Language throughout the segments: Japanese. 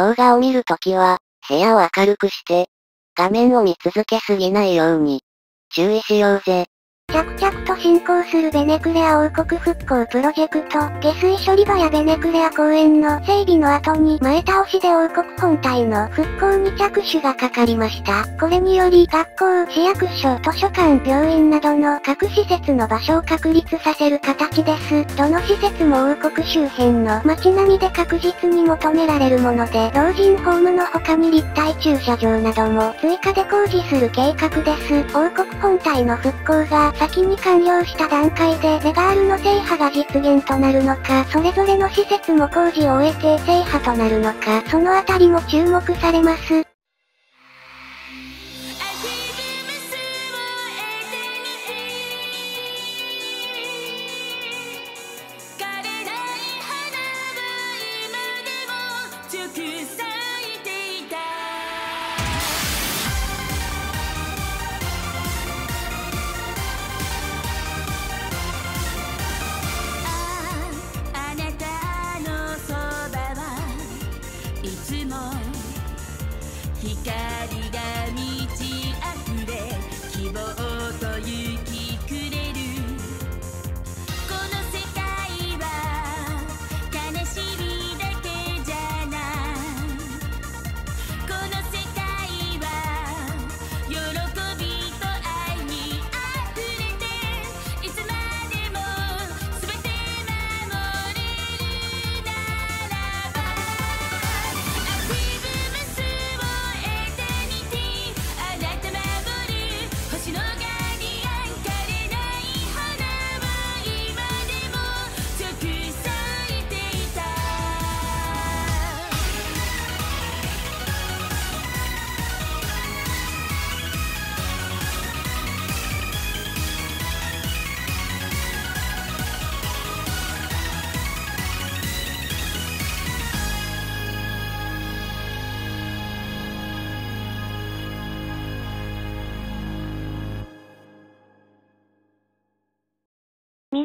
動画を見るときは、部屋を明るくして、画面を見続けすぎないように、注意しようぜ。着々と進行するベネクレア王国復興プロジェクト、下水処理場やベネクレア公園の整備の後に前倒しで王国本体の復興に着手がかかりました。これにより学校、市役所、図書館、病院などの各施設の場所を確立させる形です。どの施設も王国周辺の街並みで確実に求められるもので、老人ホームの他に立体駐車場なども追加で工事する計画です。王国本体の復興が先に完了した段階でレガールの制覇が実現となるのか、それぞれの施設も工事を終えて制覇となるのか、そのあたりも注目されます。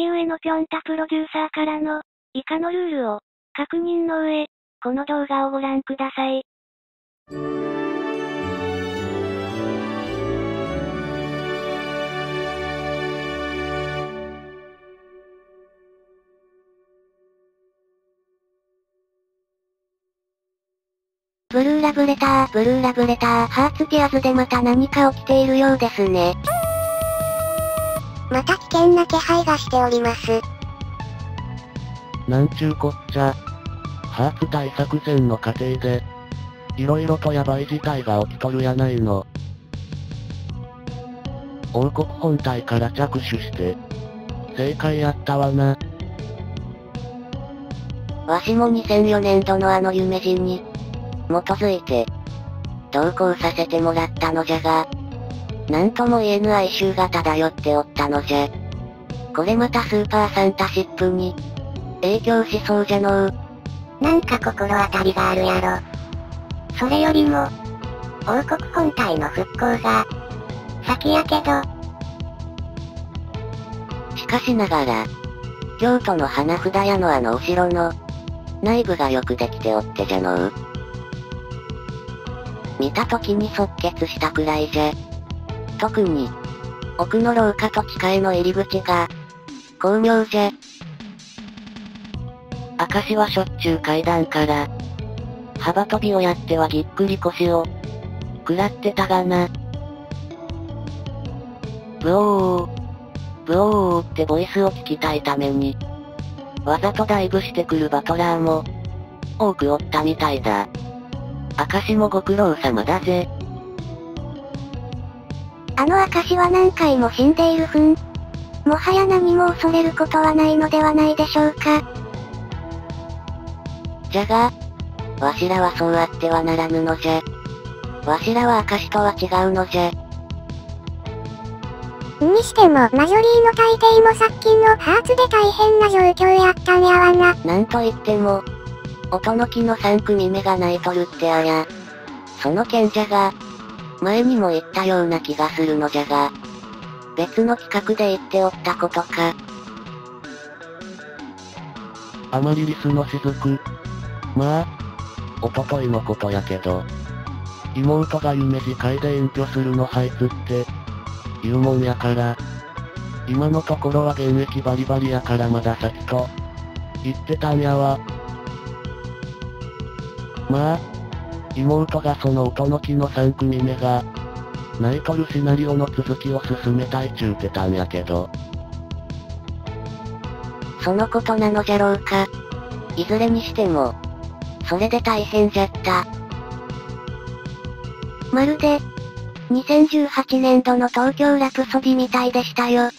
右上のぴょんたプロデューサーからの、以下のルールを、確認の上、この動画をご覧ください。ブルーラブレター、ブルーラブレター、ハーツティアーズでまた何か起きているようですね。また危険な気配がしております。なんちゅうこっちゃ。ハーツ対策戦の過程で、色々とヤバい事態が起きとるやないの。王国本体から着手して、正解やったわな。わしも2004年度のあの夢人に、基づいて、同行させてもらったのじゃが、なんとも言えぬ哀愁が漂っておったのじゃ。これまたスーパーサンタシップに、影響しそうじゃのう。なんか心当たりがあるやろ。それよりも、王国本体の復興が、先やけど。しかしながら、京都の花札屋のあのお城の、内部がよくできておってじゃのう。見た時に即決したくらいじゃ。特に、奥の廊下と地下への入り口が、巧妙じゃ。証はしょっちゅう階段から、幅跳びをやってはぎっくり腰を、食らってたがな。ブオー、ブオーってボイスを聞きたいために、わざとダイブしてくるバトラーも、多くおったみたいだ。証もご苦労様だぜ。あの証は何回も死んでいるふん。もはや何も恐れることはないのではないでしょうか。じゃが、わしらはそうあってはならぬのじゃ。わしらは証とは違うのじゃ。にしても、マジョリーの大抵もさっきのハーツで大変な状況やったんやわな。なんと言っても、音の木の3組目がないとるってあや。その賢者が、前にも言ったような気がするのじゃが、別の企画で言っておったことか。アマリリスの雫。まあ、おとといのことやけど。妹が夢次会で隠居するのはいつって、言うもんやから。今のところは現役バリバリやからまだ先と、言ってたんやわ。まあ、妹がその音の木の3組目が、ナイトルシナリオの続きを進めたいちゅうてたんやけど。そのことなのじゃろうか。いずれにしても、それで大変じゃった。まるで、2018年度の東京ラプソディみたいでしたよ。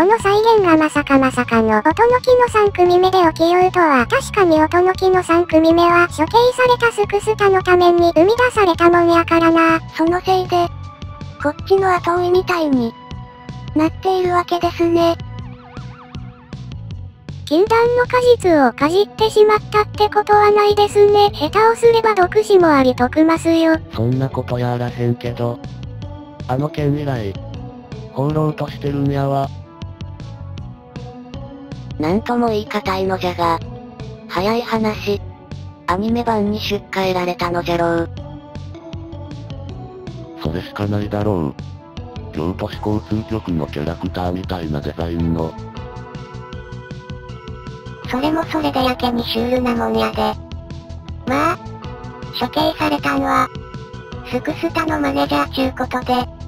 その再現がまさかまさかの音の木の3組目で起きようとは確かに音の木の3組目は処刑されたスクスタのために生み出されたもんやからな。そのせいで、こっちの後追いみたいになっているわけですね。禁断の果実をかじってしまったってことはないですね。下手をすれば毒死もあり得ますよ。そんなことやあらへんけど。あの件以来、放浪としてるんやわ。なんとも言い難いのじゃが、早い話、アニメ版に出荷られたのじゃろう。それしかないだろう。京都市交通局のキャラクターみたいなデザインの。それもそれでやけにシュールなもんやで。まあ、処刑されたんは、スクスタのマネージャーちゅうことで、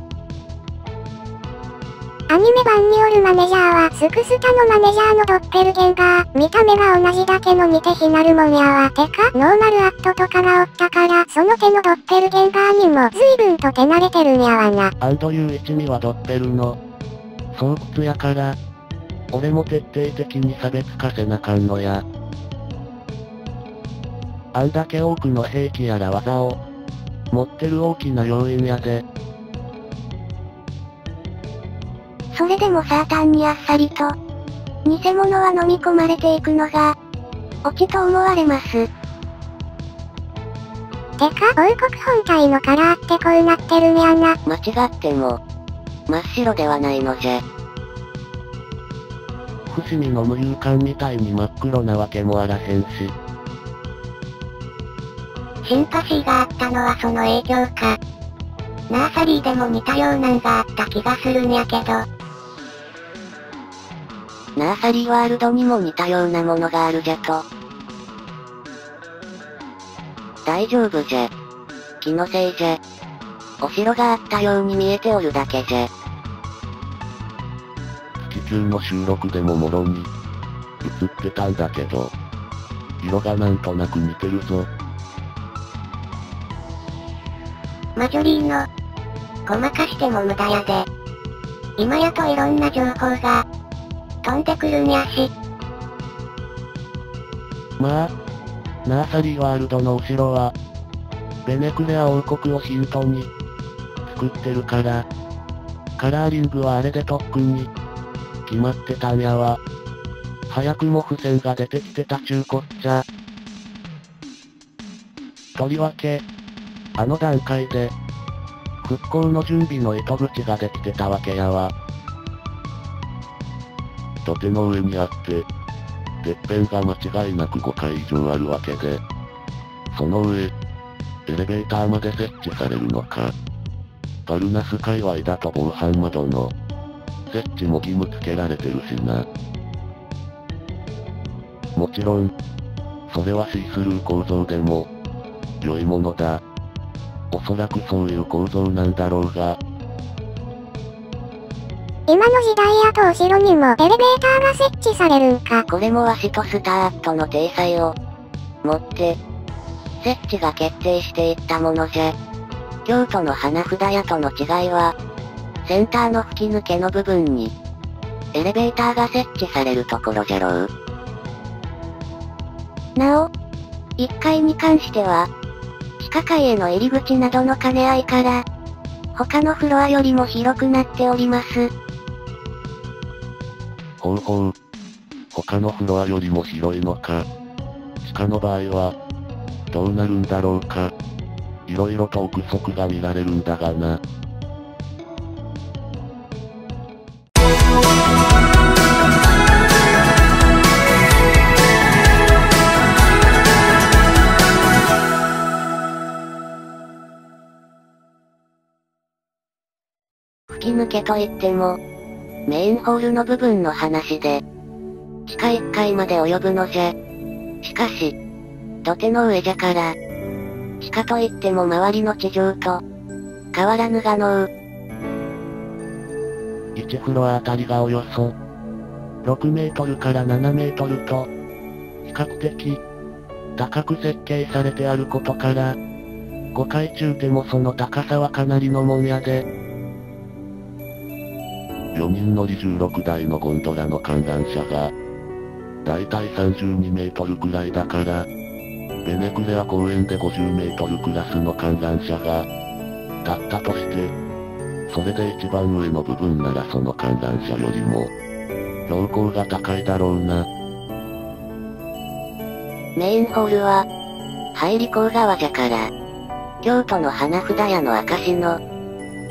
アニメ版によるマネージャーは、スクスタのマネージャーのドッペルゲンガー。見た目が同じだけの似て非なるもんやわ。てか、ノーマルアットとかがおったから、その手のドッペルゲンガーにも、随分と手慣れてるんやわな。アンドユー一味はドッペルの、巣窟やから、俺も徹底的に差別化せなかんのや。あんだけ多くの兵器やら技を、持ってる大きな要因やで。それでもサータンにあっさりと、偽物は飲み込まれていくのが、オチと思われます。てか、王国本体のカラーってこうなってるんやな。間違っても、真っ白ではないのじゃ。伏見の無遊感みたいに真っ黒なわけもあらへんし。シンパシーがあったのはその影響か。ナーサリーでも似たようなんがあった気がするんやけど。ナーサリーワールドにも似たようなものがあるじゃと。大丈夫じゃ。気のせいじゃ。お城があったように見えておるだけじゃ。月中の収録でももろに、映ってたんだけど、色がなんとなく似てるぞ。マジョリーの、ごまかしても無駄やで。今やといろんな情報が、飛んでくるんやし。まあ、ナーサリーワールドの後ろは、ベネクレア王国をヒントに、作ってるから、カラーリングはあれでとっくに、決まってたんやわ。早くも付箋が出てきてたちゅうこっちゃ。とりわけ、あの段階で、復興の準備の糸口ができてたわけやわ。と手の上にあって、てっぺんが間違いなく5階以上あるわけで、その上、エレベーターまで設置されるのか。パルナス界隈だと防犯窓の、設置も義務付けられてるしな。もちろん、それはシースルー構造でも、良いものだ。おそらくそういう構造なんだろうが、今の時代やと後ろにもエレベーターが設置されるんか。これもワシとスタートの体裁を、持って、設置が決定していったものじゃ。京都の花札屋との違いは、センターの吹き抜けの部分に、エレベーターが設置されるところじゃろう。なお、1階に関しては、地下階への入り口などの兼ね合いから、他のフロアよりも広くなっております。ほうほう。他のフロアよりも広いのか。地下の場合は、どうなるんだろうか。色々と憶測が見られるんだがな。吹き抜けといっても、メインホールの部分の話で、地下1階まで及ぶのじゃ。しかし、土手の上じゃから、地下といっても周りの地上と、変わらぬがのう。1フロアあたりがおよそ、6メートルから7メートルと、比較的、高く設計されてあることから、5階中でもその高さはかなりのもんやで。4人乗り16台のゴンドラの観覧車が、だいたい32メートルくらいだから、ベネクレア公園で50メートルクラスの観覧車が、だったとして、それで一番上の部分ならその観覧車よりも、標高が高いだろうな。メインホールは、入り口側じゃから、京都の花札屋の証の、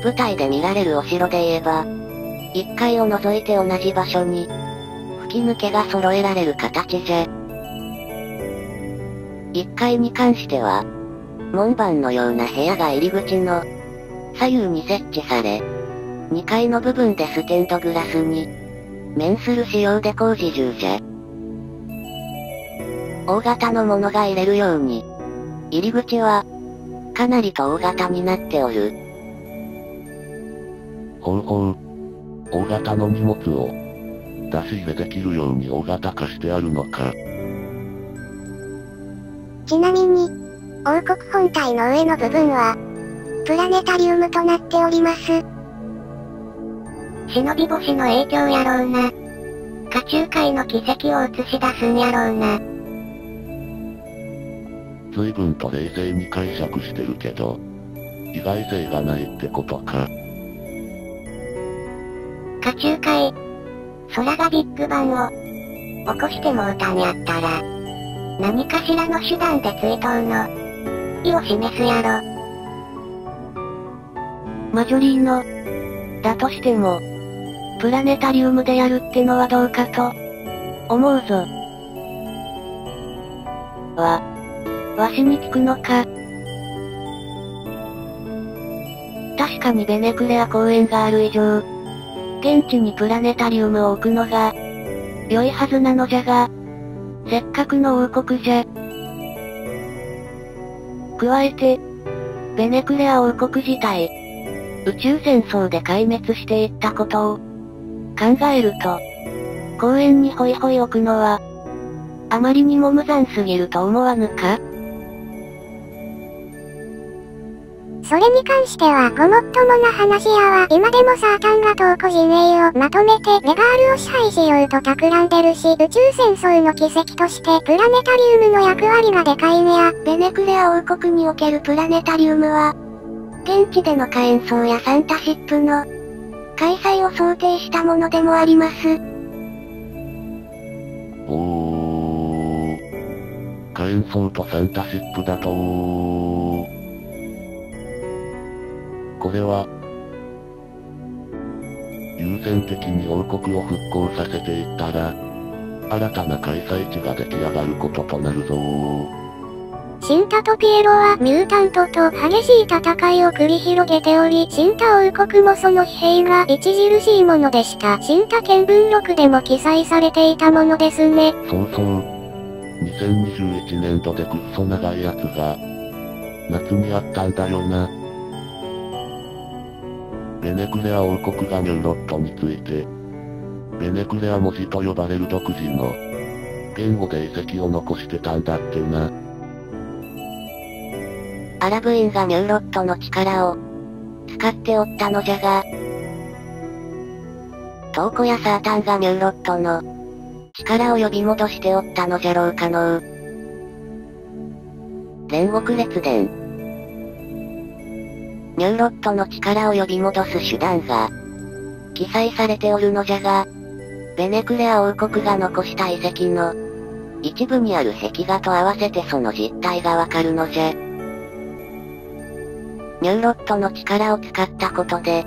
舞台で見られるお城で言えば、1階を除いて同じ場所に、吹き抜けが揃えられる形じゃ。1階に関しては、門番のような部屋が入り口の、左右に設置され、2階の部分でステンドグラスに、面する仕様で工事中じゃ。大型のものが入れるように、入り口は、かなりと大型になっておる。ほうほう。大型の荷物を、出し入れできるように大型化してあるのか。ちなみに、王国本体の上の部分は、プラネタリウムとなっております。忍び星の影響やろうな。下中界の奇跡を映し出すんやろうな。随分と冷静に解釈してるけど、意外性がないってことか。下中界。空がビッグバンを、起こしてもうたんやったら、何かしらの手段で追悼の、意を示すやろ。マジョリーの、だとしても、プラネタリウムでやるってのはどうかと、思うぞ。わ、わしに聞くのか。確かにベネクレア公園がある以上、現地にプラネタリウムを置くのが、良いはずなのじゃが、せっかくの王国じゃ。加えて、ベネクレア王国自体、宇宙戦争で壊滅していったことを、考えると、公園にホイホイ置くのは、あまりにも無残すぎると思わぬか？それに関してはごもっともな話やわ。今でもサータンが遠古人名をまとめてレガールを支配しようと企んでるし、宇宙戦争の奇跡としてプラネタリウムの役割がでかいねや。ベネクレア王国におけるプラネタリウムは、現地での火演奏やサンタシップの開催を想定したものでもあります。おー。火演奏とサンタシップだとこれは、優先的に王国を復興させていったら、新たな開催地が出来上がることとなるぞシンタとピエロはミュータントと激しい戦いを繰り広げており、シンタ王国もその疲弊が著しいものでした。シンタ見聞録でも記載されていたものですね。そうそう。2021年度でくっそ長いやつが、夏にあったんだよな。ベネクレア王国がニューロットについて、ベネクレア文字と呼ばれる独自の、言語で遺跡を残してたんだってな。アラブインがニューロットの力を、使っておったのじゃが、トーコやサータンがニューロットの、力を呼び戻しておったのじゃろうかのう。煉獄列伝。ニューロットの力を呼び戻す手段が、記載されておるのじゃが、ベネクレア王国が残した遺跡の、一部にある壁画と合わせてその実態がわかるのじゃ。ニューロットの力を使ったことで、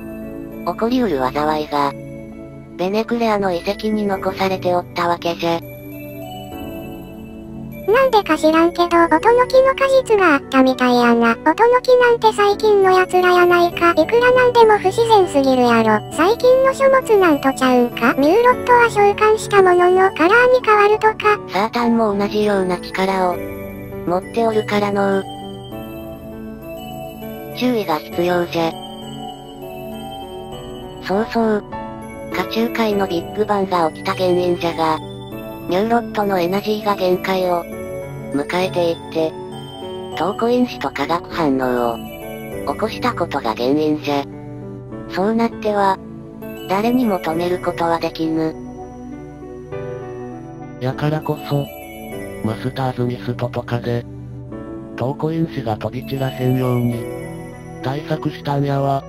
起こりうる災いが、ベネクレアの遺跡に残されておったわけじゃ。なんでか知らんけど、音の木の果実があったみたいやな。音の木なんて最近の奴らやないか。いくらなんでも不自然すぎるやろ。最近の書物なんとちゃうんか？ミューロットは召喚したもののカラーに変わるとか。サータンも同じような力を持っておるからの。注意が必要じゃ。そうそう。下中界のビッグバンが起きた原因じゃが、ニューロットのエナジーが限界を迎えていって、トーコ因子と化学反応を起こしたことが原因じゃ。そうなっては、誰にも止めることはできぬ。やからこそ、マスターズミストとかで、トーコ因子が飛び散らへんように、対策したんやわ。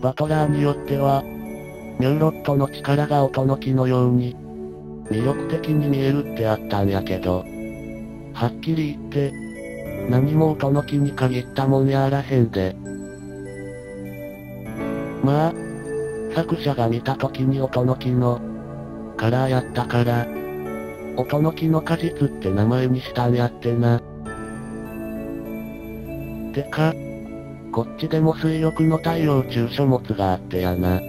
バトラーによっては、ニューロットの力が音の木のように、魅力的に見えるってあったんやけど、はっきり言って、何も音の木に限ったもんやあらへんで。まあ、作者が見た時に音の木の、カラーやったから、音の木の果実って名前にしたんやってな。てか、こっちでも水浴の太陽中書物があってやな。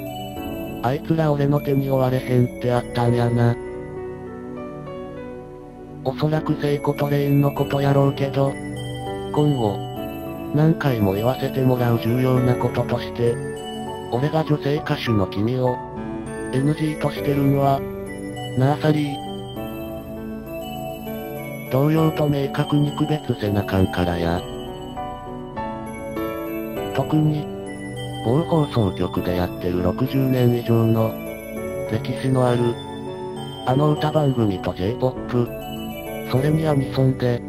あいつら俺の手に追われへんってあったんやな。おそらく聖子トレインのことやろうけど、今後、何回も言わせてもらう重要なこととして、俺が女性歌手の君を、NG としてるんは、ナーサリー。同様と明確に区別せなかんからや。特に、某放送局でやってる60年以上の、歴史のある、あの歌番組と J-POP、それにアニソンで、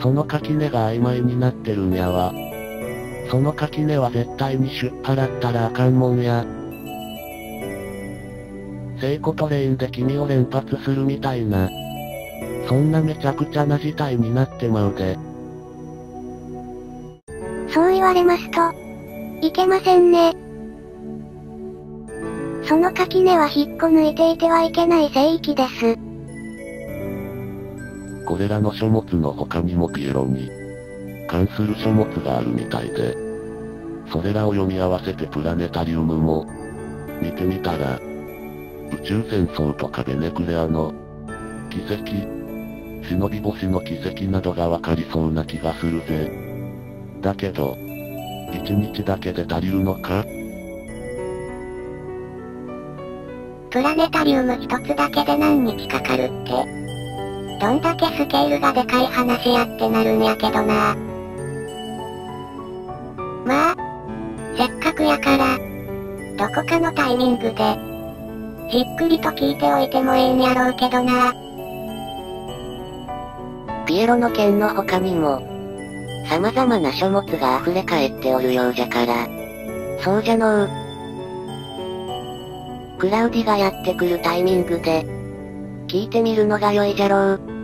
その垣根が曖昧になってるんやわ。その垣根は絶対に出払ったらあかんもんや。聖子トレインで君を連発するみたいな。そんなめちゃくちゃな事態になってまうで。そう言われますと、いけませんね。その垣根は引っこ抜いていてはいけない聖域です。これらの書物の他にもピエロに関する書物があるみたいで、それらを読み合わせてプラネタリウムも見てみたら、宇宙戦争とかベネクレアの奇跡、忍び星の奇跡などがわかりそうな気がするぜ。だけど、一日だけで足りるのか？プラネタリウム一つだけで何日かかるって。どんだけスケールがでかい話やってなるんやけどなまあ、せっかくやから、どこかのタイミングで、じっくりと聞いておいてもええんやろうけどなピエロの件の他にも、様々な書物が溢れ返っておるようじゃから。そうじゃのう。クラウディがやってくるタイミングで、聞いてみるのが良いじゃろう。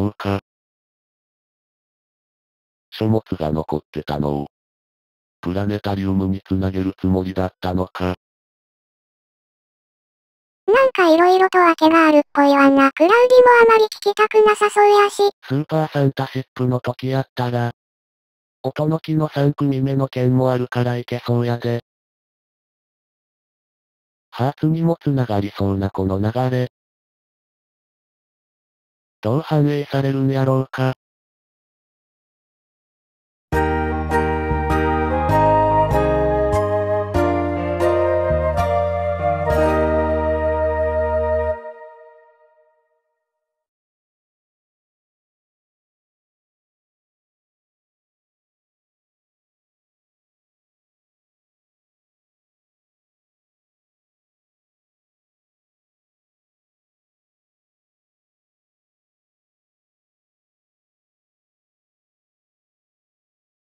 そうか。書物が残ってたのを、プラネタリウムにつなげるつもりだったのか。なんか色々と訳があるっぽいわな。クラウディもあまり聞きたくなさそうやし。スーパーサンタシップの時やったら、音の木の3組目の剣もあるからいけそうやで。ハーツにも繋がりそうなこの流れ。どう反映されるんやろうか。